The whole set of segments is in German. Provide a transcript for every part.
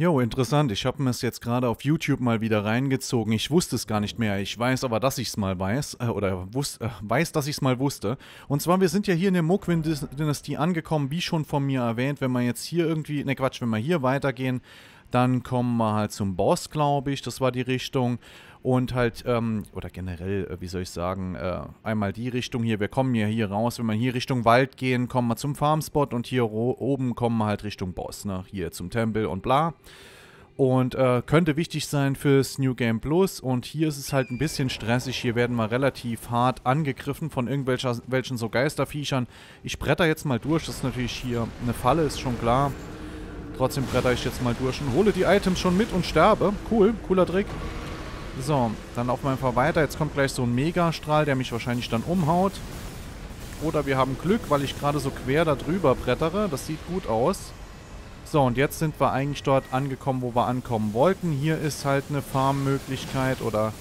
Jo, interessant. Ich habe mir es jetzt gerade auf YouTube mal wieder reingezogen. Ich wusste es gar nicht mehr. Ich weiß aber, dass ich es mal weiß. Äh, oder wus äh, weiß, dass ich es mal wusste. Und zwar, wir sind ja hier in der Mokwin-Dynastie angekommen, wie schon von mir erwähnt. Wenn wir jetzt hier irgendwie, ne Quatsch, wenn wir hier weitergehen, dann kommen wir halt zum Boss, glaube ich. Das war die Richtung. Und halt, ähm, oder generell, äh, wie soll ich sagen, äh, einmal die Richtung hier. Wir kommen ja hier raus. Wenn wir hier Richtung Wald gehen, kommen wir zum Farmspot. Und hier oben kommen wir halt Richtung Boss. Ne? Hier zum Tempel und bla. Und äh, könnte wichtig sein fürs New Game Plus. Und hier ist es halt ein bisschen stressig. Hier werden wir relativ hart angegriffen von irgendwelchen so Geisterviechern. Ich bretter jetzt mal durch. Das ist natürlich hier eine Falle, ist schon klar. Trotzdem bretter ich jetzt mal durch und hole die Items schon mit und sterbe. Cool, cooler Trick. So, dann laufen wir einfach weiter. Jetzt kommt gleich so ein Megastrahl, der mich wahrscheinlich dann umhaut. Oder wir haben Glück, weil ich gerade so quer da drüber brettere. Das sieht gut aus. So, und jetzt sind wir eigentlich dort angekommen, wo wir ankommen wollten. Hier ist halt eine Farmmöglichkeit oder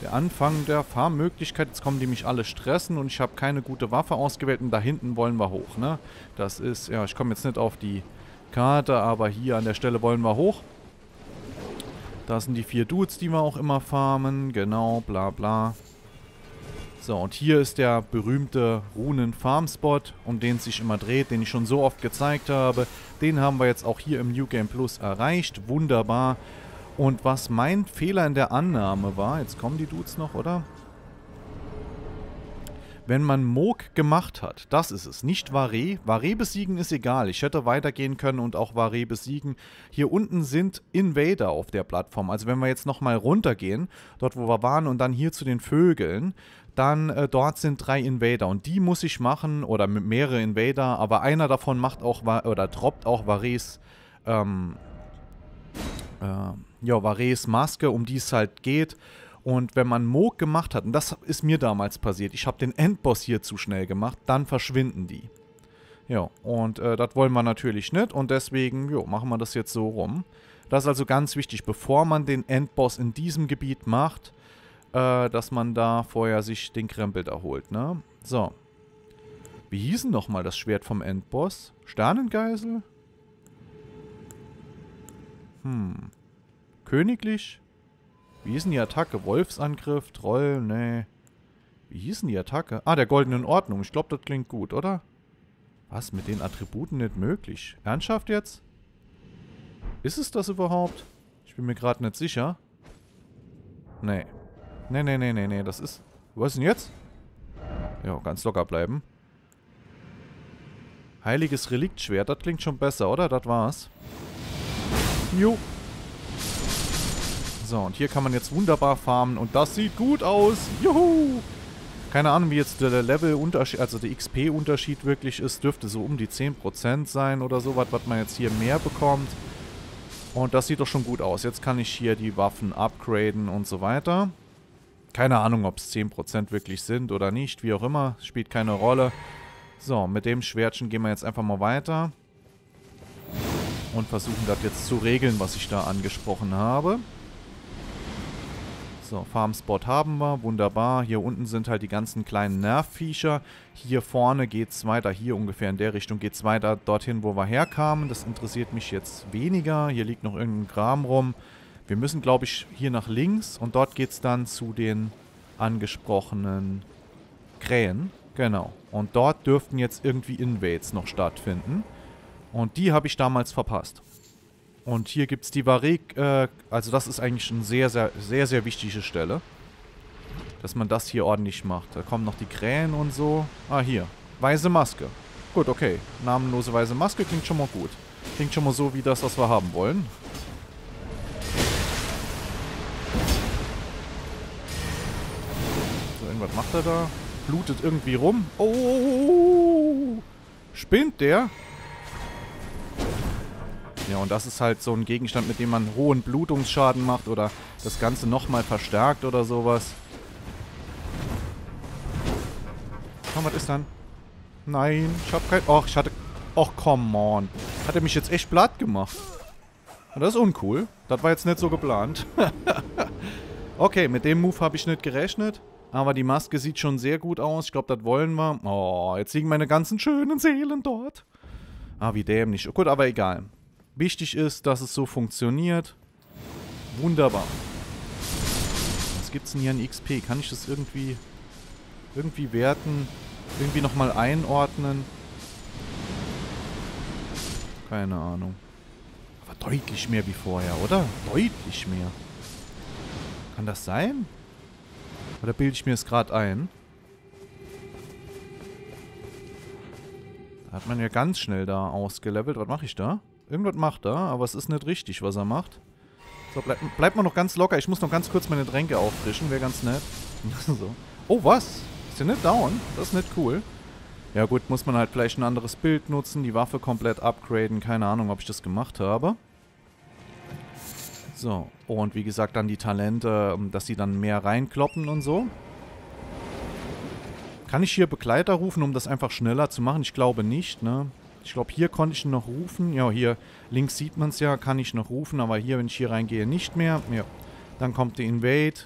der Anfang der Farmmöglichkeit. Jetzt kommen die mich alle stressen und ich habe keine gute Waffe ausgewählt und da hinten wollen wir hoch, ne? Das ist, ja, ich komme jetzt nicht auf die Karte, aber hier an der Stelle wollen wir hoch. Da sind die vier Dudes, die wir auch immer farmen. Genau, bla bla. So, und hier ist der berühmte Runen-Farm-Spot, um den es sich immer dreht, den ich schon so oft gezeigt habe. Den haben wir jetzt auch hier im New Game Plus erreicht. Wunderbar. Und was mein Fehler in der Annahme war, jetzt kommen die Dudes noch, oder? Wenn man Moog gemacht hat. Das ist es, nicht Vare. Vare besiegen ist egal. Ich hätte weitergehen können und auch Vare besiegen. Hier unten sind Invader auf der Plattform. Also wenn wir jetzt nochmal runtergehen, dort wo wir waren und dann hier zu den Vögeln, dann äh, dort sind drei Invader und die muss ich machen oder mehrere Invader, aber einer davon macht auch oder droppt auch Vares ähm, äh, ja, Vares Maske, um die es halt geht. Und wenn man Moog gemacht hat, und das ist mir damals passiert, ich habe den Endboss hier zu schnell gemacht, dann verschwinden die. Ja, und äh, das wollen wir natürlich nicht und deswegen jo, machen wir das jetzt so rum. Das ist also ganz wichtig, bevor man den Endboss in diesem Gebiet macht, äh, dass man da vorher sich den Krempel erholt, ne? So. Wie hieß denn nochmal das Schwert vom Endboss? Sternengeisel? Hm. Königlich? Wie hieß denn die Attacke? Wolfsangriff, Troll, nee. Wie hieß denn die Attacke? Ah, der goldenen Ordnung. Ich glaube, das klingt gut, oder? Was, mit den Attributen nicht möglich? Ernsthaft jetzt? Ist es das überhaupt? Ich bin mir gerade nicht sicher. Nee. Nee, nee, nee, nee, nee, das ist... Was ist denn jetzt? Ja, ganz locker bleiben. Heiliges Reliktschwert, das klingt schon besser, oder? Das war's. Jo. So, und hier kann man jetzt wunderbar farmen und das sieht gut aus. Juhu! Keine Ahnung, wie jetzt der Level-Unterschied, also der XP-Unterschied wirklich ist. Dürfte so um die 10% sein oder sowas, was man jetzt hier mehr bekommt. Und das sieht doch schon gut aus. Jetzt kann ich hier die Waffen upgraden und so weiter. Keine Ahnung, ob es 10% wirklich sind oder nicht. Wie auch immer, spielt keine Rolle. So, mit dem Schwertchen gehen wir jetzt einfach mal weiter. Und versuchen das jetzt zu regeln, was ich da angesprochen habe. So, Farmspot haben wir. Wunderbar. Hier unten sind halt die ganzen kleinen Nervviecher. Hier vorne geht es weiter. Hier ungefähr in der Richtung geht es weiter dorthin, wo wir herkamen. Das interessiert mich jetzt weniger. Hier liegt noch irgendein Kram rum. Wir müssen, glaube ich, hier nach links. Und dort geht es dann zu den angesprochenen Krähen. Genau. Und dort dürften jetzt irgendwie Invades noch stattfinden. Und die habe ich damals verpasst. Und hier gibt es die Varek, äh, also das ist eigentlich eine sehr, sehr, sehr, sehr wichtige Stelle. Dass man das hier ordentlich macht. Da kommen noch die Krähen und so. Ah, hier. Weiße Maske. Gut, okay. Namenlose weiße Maske klingt schon mal gut. Klingt schon mal so wie das, was wir haben wollen. So, irgendwas macht er da. Blutet irgendwie rum. Oh! Spinnt der? Ja, und das ist halt so ein Gegenstand, mit dem man hohen Blutungsschaden macht oder das Ganze nochmal verstärkt oder sowas. Komm, was ist dann? Nein, ich hab kein... Och, ich hatte... Och, come on. Hat er mich jetzt echt platt gemacht? Das ist uncool. Das war jetzt nicht so geplant. okay, mit dem Move habe ich nicht gerechnet. Aber die Maske sieht schon sehr gut aus. Ich glaube, das wollen wir. Oh, jetzt liegen meine ganzen schönen Seelen dort. Ah, wie dämlich. Gut, aber egal. Wichtig ist, dass es so funktioniert. Wunderbar. Was gibt's denn hier an XP? Kann ich das irgendwie irgendwie werten? Irgendwie nochmal einordnen? Keine Ahnung. Aber deutlich mehr wie vorher, oder? Deutlich mehr. Kann das sein? Oder bilde ich mir es gerade ein? Da hat man ja ganz schnell da ausgelevelt. Was mache ich da? Irgendwas macht er, aber es ist nicht richtig, was er macht. So, bleib, bleibt mal noch ganz locker. Ich muss noch ganz kurz meine Tränke auffrischen. Wäre ganz nett. so. Oh, was? Ist der nicht down? Das ist nicht cool. Ja gut, muss man halt vielleicht ein anderes Bild nutzen, die Waffe komplett upgraden. Keine Ahnung, ob ich das gemacht habe. So, und wie gesagt dann die Talente, ähm, dass sie dann mehr reinkloppen und so. Kann ich hier Begleiter rufen, um das einfach schneller zu machen? Ich glaube nicht, ne? Ich glaube, hier konnte ich noch rufen. Ja, hier links sieht man es ja, kann ich noch rufen. Aber hier, wenn ich hier reingehe, nicht mehr. Ja, dann kommt der Invade.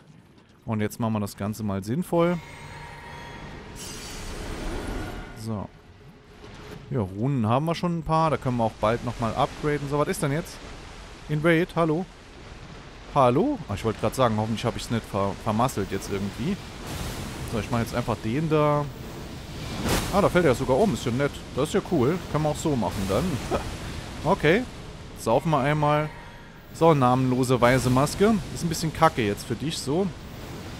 Und jetzt machen wir das Ganze mal sinnvoll. So. Ja, Runen haben wir schon ein paar. Da können wir auch bald nochmal upgraden. So, was ist denn jetzt? Invade, hallo? Hallo? Ach, ich wollte gerade sagen, hoffentlich habe ich es nicht ver vermasselt jetzt irgendwie. So, ich mache jetzt einfach den da. Ah, da fällt er sogar um. Ist ja nett. Das ist ja cool. Kann man auch so machen dann. okay. Saufen wir einmal. So, namenlose weiße Maske. Ist ein bisschen kacke jetzt für dich so.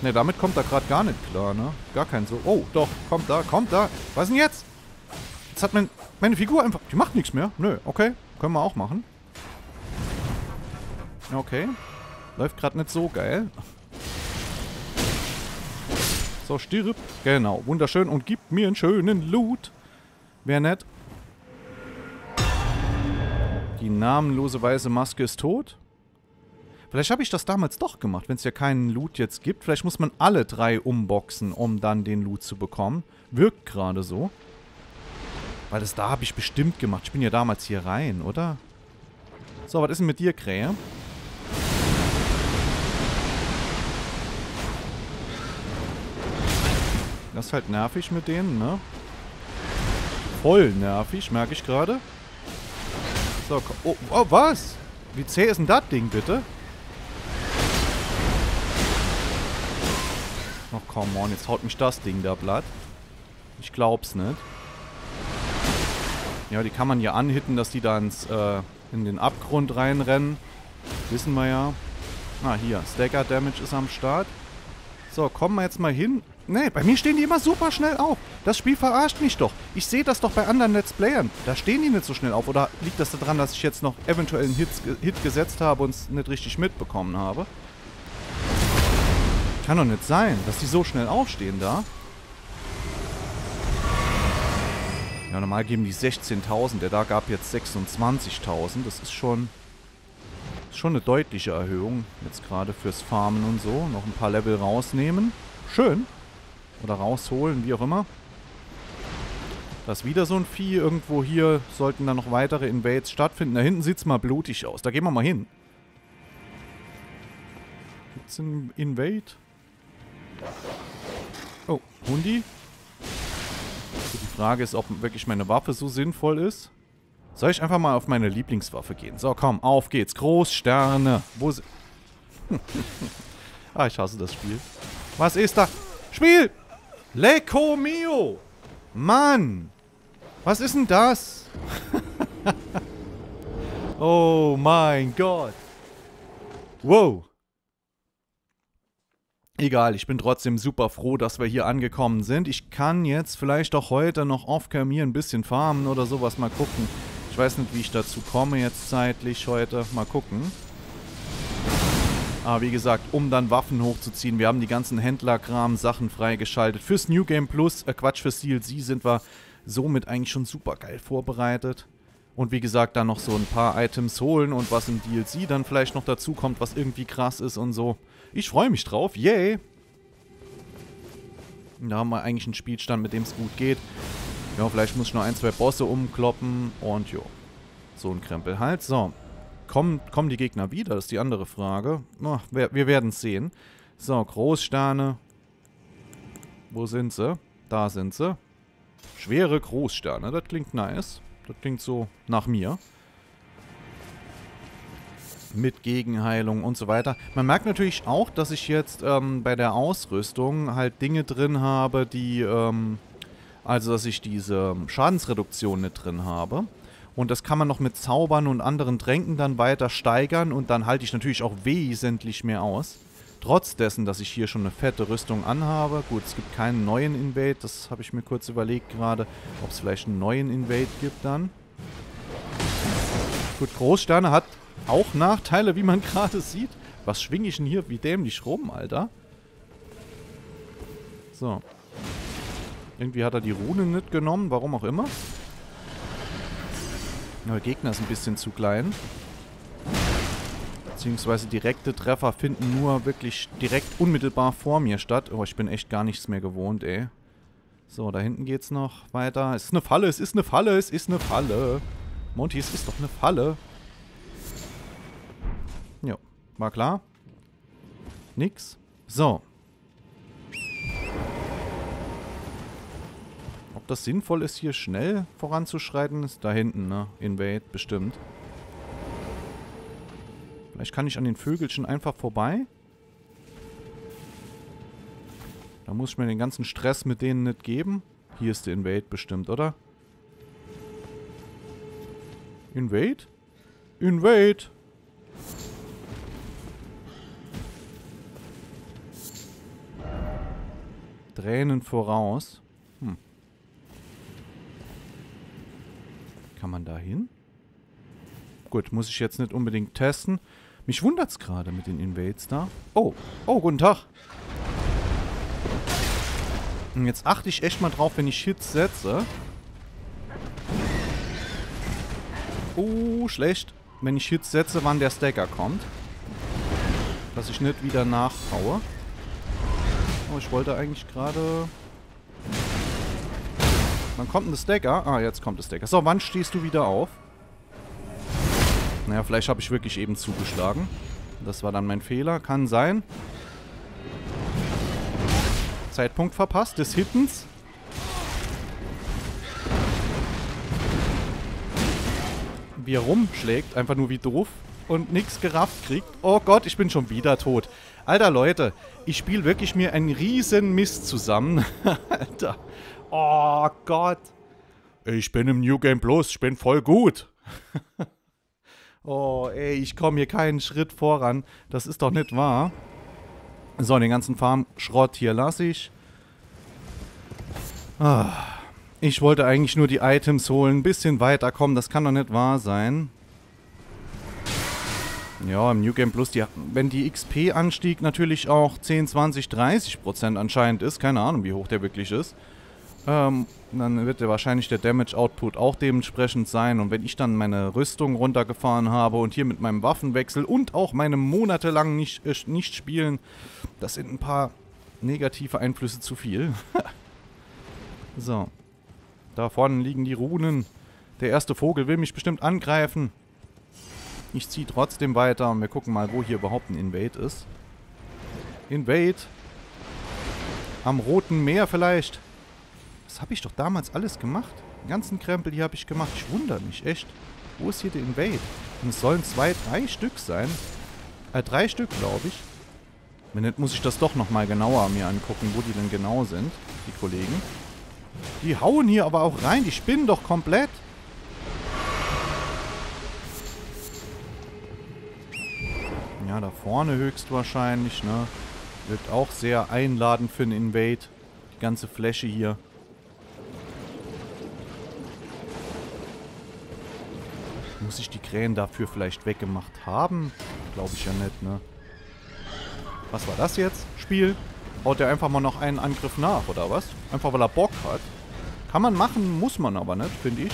Ne, damit kommt er gerade gar nicht klar, ne? Gar kein so. Oh, doch. Kommt da, kommt da. Was ist denn jetzt? Jetzt hat mein, meine Figur einfach... Die macht nichts mehr. Nö, okay. Können wir auch machen. Okay. Läuft gerade nicht so geil. So, stirb. Genau, wunderschön. Und gib mir einen schönen Loot. Wäre nett. Die namenlose weiße Maske ist tot. Vielleicht habe ich das damals doch gemacht, wenn es ja keinen Loot jetzt gibt. Vielleicht muss man alle drei umboxen, um dann den Loot zu bekommen. Wirkt gerade so. Weil das da habe ich bestimmt gemacht. Ich bin ja damals hier rein, oder? So, was ist denn mit dir, Krähe? Das ist halt nervig mit denen, ne? Voll nervig, merke ich gerade. So, oh, oh, was? Wie zäh ist denn das Ding, bitte? Oh, come on, jetzt haut mich das Ding da platt. Ich glaub's nicht. Ja, die kann man ja anhitten, dass die da ins, äh, in den Abgrund reinrennen. Wissen wir ja. Ah, hier. Stacker Damage ist am Start. So, kommen wir jetzt mal hin. Nee, bei mir stehen die immer super schnell auf. Das Spiel verarscht mich doch. Ich sehe das doch bei anderen Let's Playern. Da stehen die nicht so schnell auf. Oder liegt das daran, dass ich jetzt noch eventuell einen Hit, Hit gesetzt habe und es nicht richtig mitbekommen habe? Kann doch nicht sein, dass die so schnell aufstehen da. Ja, normal geben die 16.000. Der da gab jetzt 26.000. Das ist schon, ist schon eine deutliche Erhöhung. Jetzt gerade fürs Farmen und so. Noch ein paar Level rausnehmen. Schön. Oder rausholen, wie auch immer. Das ist wieder so ein Vieh. Irgendwo hier sollten dann noch weitere Invades stattfinden. Da hinten sieht es mal blutig aus. Da gehen wir mal hin. Gibt es einen Invade? Oh, Hundi? Die Frage ist, ob wirklich meine Waffe so sinnvoll ist. Soll ich einfach mal auf meine Lieblingswaffe gehen? So, komm, auf geht's. Großsterne. Wo sind... ah, ich hasse das Spiel. Was ist da? Spiel! Lecco mio! Mann! Was ist denn das? oh mein Gott. Wow. Egal, ich bin trotzdem super froh, dass wir hier angekommen sind. Ich kann jetzt vielleicht auch heute noch off-cam hier ein bisschen farmen oder sowas. Mal gucken. Ich weiß nicht, wie ich dazu komme jetzt zeitlich heute. Mal gucken. Aber wie gesagt, um dann Waffen hochzuziehen, wir haben die ganzen Händlerkram-Sachen freigeschaltet. Fürs New Game Plus, äh Quatsch, fürs DLC sind wir somit eigentlich schon super geil vorbereitet. Und wie gesagt, dann noch so ein paar Items holen und was im DLC dann vielleicht noch dazu kommt, was irgendwie krass ist und so. Ich freue mich drauf, yay! Da haben wir eigentlich einen Spielstand, mit dem es gut geht. Ja, vielleicht muss ich noch ein, zwei Bosse umkloppen und jo. So ein Krempel halt. So, Kommen, kommen die Gegner wieder? Das ist die andere Frage. Oh, wir, wir werden es sehen. So, Großsterne. Wo sind sie? Da sind sie. Schwere Großsterne. Das klingt nice. Das klingt so nach mir. mit Gegenheilung und so weiter. Man merkt natürlich auch, dass ich jetzt ähm, bei der Ausrüstung halt Dinge drin habe, die, ähm, also dass ich diese Schadensreduktion nicht drin habe. Und das kann man noch mit Zaubern und anderen Tränken dann weiter steigern und dann halte ich natürlich auch wesentlich mehr aus. Trotz dessen, dass ich hier schon eine fette Rüstung anhabe. Gut, es gibt keinen neuen Invade, das habe ich mir kurz überlegt gerade, ob es vielleicht einen neuen Invade gibt dann. Gut, Großsterne hat auch Nachteile, wie man gerade sieht. Was schwinge ich denn hier wie dämlich rum, Alter? So. Irgendwie hat er die Rune nicht genommen, warum auch immer. Der Gegner ist ein bisschen zu klein. Beziehungsweise direkte Treffer finden nur wirklich direkt unmittelbar vor mir statt. Oh, ich bin echt gar nichts mehr gewohnt, ey. So, da hinten geht's noch weiter. Es ist eine Falle, es ist eine Falle, es ist eine Falle. Monty, es ist doch eine Falle. Ja, war klar. Nix. So. Das sinnvoll ist, hier schnell voranzuschreiten, ist da hinten, ne? Invade, bestimmt. Vielleicht kann ich an den Vögelchen einfach vorbei. Da muss ich mir den ganzen Stress mit denen nicht geben. Hier ist der Invade bestimmt, oder? Invade? Invade! Tränen voraus. Kann man da hin? Gut, muss ich jetzt nicht unbedingt testen. Mich wundert es gerade mit den Invades da. Oh, oh, guten Tag. Und jetzt achte ich echt mal drauf, wenn ich Hits setze. Oh, schlecht. Wenn ich Hits setze, wann der Stacker kommt. Dass ich nicht wieder nachhaue. Oh, ich wollte eigentlich gerade... Wann kommt der Stacker? Ah, jetzt kommt der Stacker. So, wann stehst du wieder auf? Naja, vielleicht habe ich wirklich eben zugeschlagen. Das war dann mein Fehler. Kann sein. Zeitpunkt verpasst des Hittens. Wie er rumschlägt, einfach nur wie doof und nichts gerafft kriegt. Oh Gott, ich bin schon wieder tot. Alter Leute, ich spiele wirklich mir einen riesen Mist zusammen. Alter. Oh Gott. Ich bin im New Game Plus, ich bin voll gut. oh, ey, ich komme hier keinen Schritt voran. Das ist doch nicht wahr. So, den ganzen Farmschrott hier lasse ich. Ah, ich wollte eigentlich nur die Items holen, ein bisschen weiterkommen. Das kann doch nicht wahr sein. Ja, im New Game Plus, die, wenn die XP-Anstieg natürlich auch 10, 20, 30 Prozent anscheinend ist, keine Ahnung, wie hoch der wirklich ist, ähm, dann wird ja wahrscheinlich der Damage-Output auch dementsprechend sein. Und wenn ich dann meine Rüstung runtergefahren habe und hier mit meinem Waffenwechsel und auch meinem monatelangen nicht, äh, nicht spielen, das sind ein paar negative Einflüsse zu viel. so. Da vorne liegen die Runen. Der erste Vogel will mich bestimmt angreifen. Ich ziehe trotzdem weiter und wir gucken mal, wo hier überhaupt ein Invade ist. Invade. Am Roten Meer vielleicht. Das habe ich doch damals alles gemacht. Den ganzen Krempel hier habe ich gemacht. Ich wundere mich, echt. Wo ist hier der Invade? Und es sollen zwei, drei Stück sein. Äh, drei Stück, glaube ich. Wenn nicht, muss ich das doch nochmal genauer mir angucken, wo die denn genau sind, die Kollegen. Die hauen hier aber auch rein. Die spinnen doch komplett. Ja, da vorne höchstwahrscheinlich, ne? Wirkt auch sehr einladend für einen Invade. Die ganze Fläche hier. Muss ich die Krähen dafür vielleicht weggemacht haben? Glaube ich ja nicht, ne? Was war das jetzt? Spiel? Haut er einfach mal noch einen Angriff nach, oder was? Einfach weil er Bock hat. Kann man machen, muss man aber nicht, finde ich.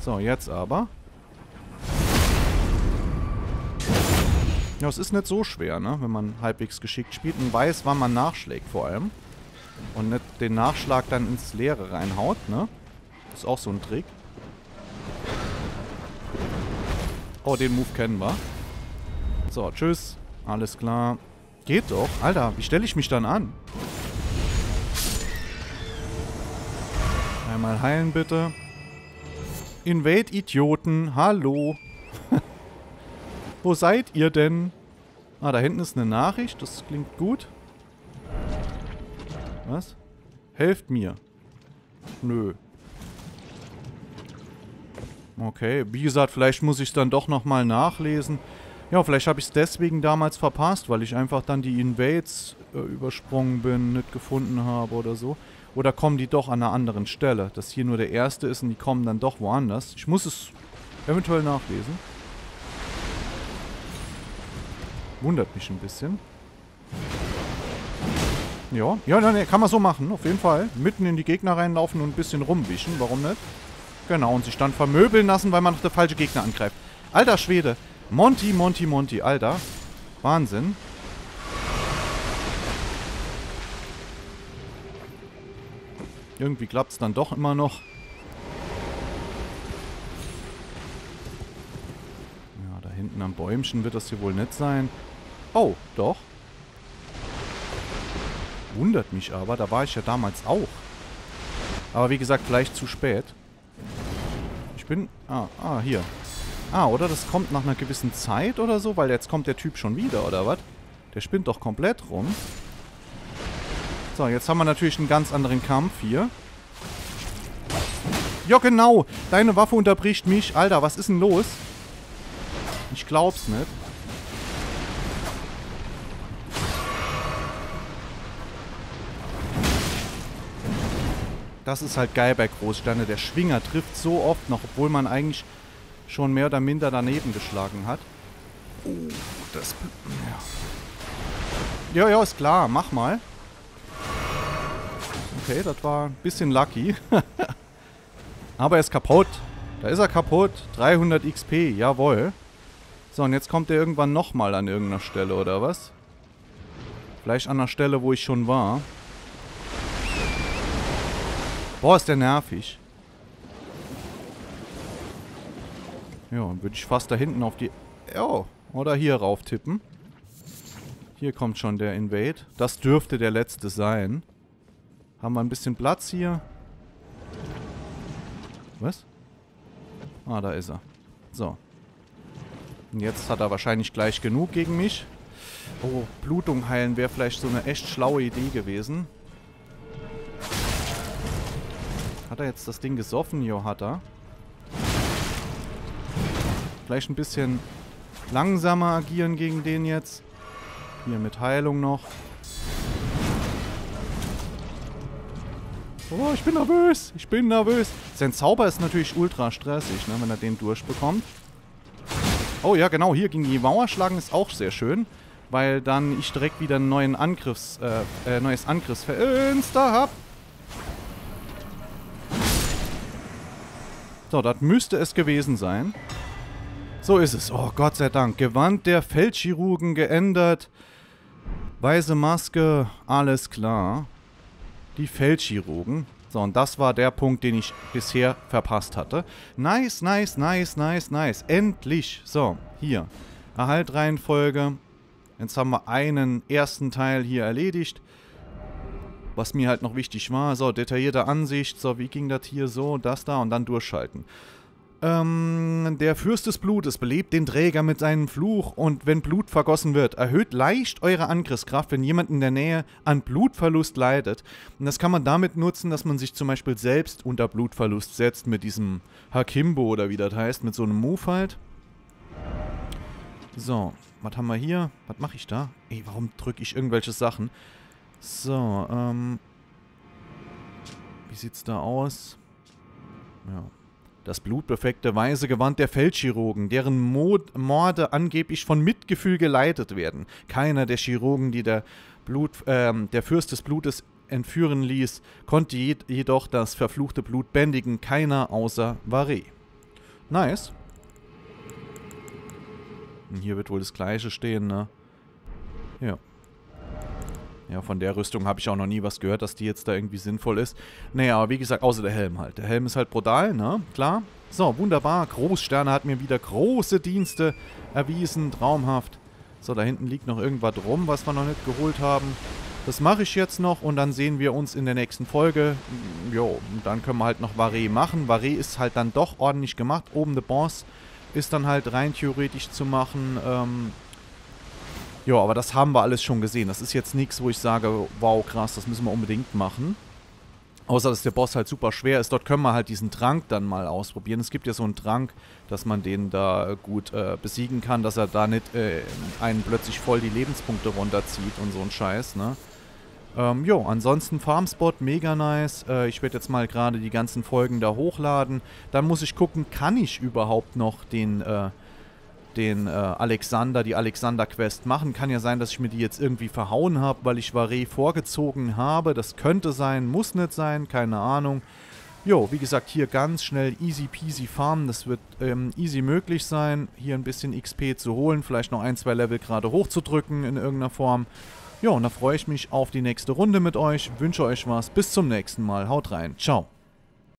So, jetzt aber. Ja, es ist nicht so schwer, ne? Wenn man halbwegs geschickt spielt und weiß, wann man nachschlägt vor allem. Und nicht den Nachschlag dann ins Leere reinhaut, ne? Ist auch so ein Trick. Oh, den Move kennen wir. So, tschüss. Alles klar. Geht doch. Alter, wie stelle ich mich dann an? Einmal heilen, bitte. Invade-Idioten. Hallo. Wo seid ihr denn? Ah, da hinten ist eine Nachricht. Das klingt gut. Was? Helft mir. Nö. Okay, wie gesagt, vielleicht muss ich es dann doch nochmal nachlesen. Ja, vielleicht habe ich es deswegen damals verpasst, weil ich einfach dann die Invades äh, übersprungen bin, nicht gefunden habe oder so. Oder kommen die doch an einer anderen Stelle, dass hier nur der erste ist und die kommen dann doch woanders. Ich muss es eventuell nachlesen. Wundert mich ein bisschen. Ja, ja, ne, kann man so machen, auf jeden Fall. Mitten in die Gegner reinlaufen und ein bisschen rumwischen, warum nicht? Genau, und sich dann vermöbeln lassen, weil man noch der falsche Gegner angreift. Alter Schwede. Monty, Monty, Monty, Alter. Wahnsinn. Irgendwie klappt es dann doch immer noch. Ja, da hinten am Bäumchen wird das hier wohl nicht sein. Oh, doch. Wundert mich aber, da war ich ja damals auch. Aber wie gesagt, vielleicht zu spät. Ich bin... Ah, ah, hier. Ah, oder das kommt nach einer gewissen Zeit oder so, weil jetzt kommt der Typ schon wieder, oder was? Der spinnt doch komplett rum. So, jetzt haben wir natürlich einen ganz anderen Kampf hier. Ja, genau. Deine Waffe unterbricht mich. Alter, was ist denn los? Ich glaub's nicht. Das ist halt geil bei Großsterne. Der Schwinger trifft so oft noch, obwohl man eigentlich schon mehr oder minder daneben geschlagen hat. Oh, das... Ja. ja, ja, ist klar. Mach mal. Okay, das war ein bisschen lucky. Aber er ist kaputt. Da ist er kaputt. 300 XP, jawohl. So, und jetzt kommt er irgendwann nochmal an irgendeiner Stelle, oder was? Vielleicht an der Stelle, wo ich schon war. Boah, ist der nervig. Ja, dann würde ich fast da hinten auf die... Oh, oder hier rauf tippen. Hier kommt schon der Invade. Das dürfte der letzte sein. Haben wir ein bisschen Platz hier. Was? Ah, da ist er. So. Und jetzt hat er wahrscheinlich gleich genug gegen mich. Oh, Blutung heilen wäre vielleicht so eine echt schlaue Idee gewesen. Hat er jetzt das Ding gesoffen? Jo, hat er. Vielleicht ein bisschen langsamer agieren gegen den jetzt. Hier mit Heilung noch. Oh, ich bin nervös. Ich bin nervös. Sein Zauber ist natürlich ultra stressig, ne, wenn er den durchbekommt. Oh ja, genau. Hier gegen die Mauer schlagen ist auch sehr schön. Weil dann ich direkt wieder ein neuen Angriffs, äh, äh, neues Angriffsfenster habe. So, das müsste es gewesen sein. So ist es. Oh, Gott sei Dank. Gewand der Feldchirurgen geändert. Weiße Maske, alles klar. Die Feldchirurgen. So, und das war der Punkt, den ich bisher verpasst hatte. Nice, nice, nice, nice, nice. Endlich. So, hier. Erhaltreihenfolge. Jetzt haben wir einen ersten Teil hier erledigt was mir halt noch wichtig war. So, detaillierte Ansicht, so, wie ging das hier so, das da und dann durchschalten. Ähm, der Fürst des Blutes belebt den Träger mit seinem Fluch und wenn Blut vergossen wird, erhöht leicht eure Angriffskraft, wenn jemand in der Nähe an Blutverlust leidet. Und das kann man damit nutzen, dass man sich zum Beispiel selbst unter Blutverlust setzt mit diesem Hakimbo oder wie das heißt, mit so einem Move halt. So, was haben wir hier? Was mache ich da? Ey, warum drücke ich irgendwelche Sachen? So, ähm... Wie sieht's da aus? Ja. Das blutbefleckte weiße Gewand der Feldchirurgen, deren Mod Morde angeblich von Mitgefühl geleitet werden. Keiner der Chirurgen, die der, Blut, ähm, der Fürst des Blutes entführen ließ, konnte jedoch das verfluchte Blut bändigen. Keiner außer Varé. Nice. Und hier wird wohl das gleiche stehen, ne? Ja. Ja, von der Rüstung habe ich auch noch nie was gehört, dass die jetzt da irgendwie sinnvoll ist. Naja, aber wie gesagt, außer der Helm halt. Der Helm ist halt brutal, ne? Klar. So, wunderbar. Großsterne hat mir wieder große Dienste erwiesen. Traumhaft. So, da hinten liegt noch irgendwas rum, was wir noch nicht geholt haben. Das mache ich jetzt noch und dann sehen wir uns in der nächsten Folge. Jo, dann können wir halt noch Varé machen. Varé ist halt dann doch ordentlich gemacht. Oben der Boss ist dann halt rein theoretisch zu machen. Ähm, ja, aber das haben wir alles schon gesehen. Das ist jetzt nichts, wo ich sage, wow, krass, das müssen wir unbedingt machen. Außer, dass der Boss halt super schwer ist. Dort können wir halt diesen Trank dann mal ausprobieren. Es gibt ja so einen Trank, dass man den da gut äh, besiegen kann, dass er da nicht äh, einen plötzlich voll die Lebenspunkte runterzieht und so ein Scheiß, ne? Ähm, jo, ansonsten Farmspot, mega nice. Äh, ich werde jetzt mal gerade die ganzen Folgen da hochladen. Dann muss ich gucken, kann ich überhaupt noch den, äh, den äh, Alexander, die Alexander-Quest machen. Kann ja sein, dass ich mir die jetzt irgendwie verhauen habe, weil ich Varé vorgezogen habe. Das könnte sein, muss nicht sein, keine Ahnung. Jo, wie gesagt, hier ganz schnell easy peasy farmen. Das wird ähm, easy möglich sein, hier ein bisschen XP zu holen, vielleicht noch ein, zwei Level gerade hochzudrücken in irgendeiner Form. Ja, und da freue ich mich auf die nächste Runde mit euch. Wünsche euch was. Bis zum nächsten Mal. Haut rein. Ciao.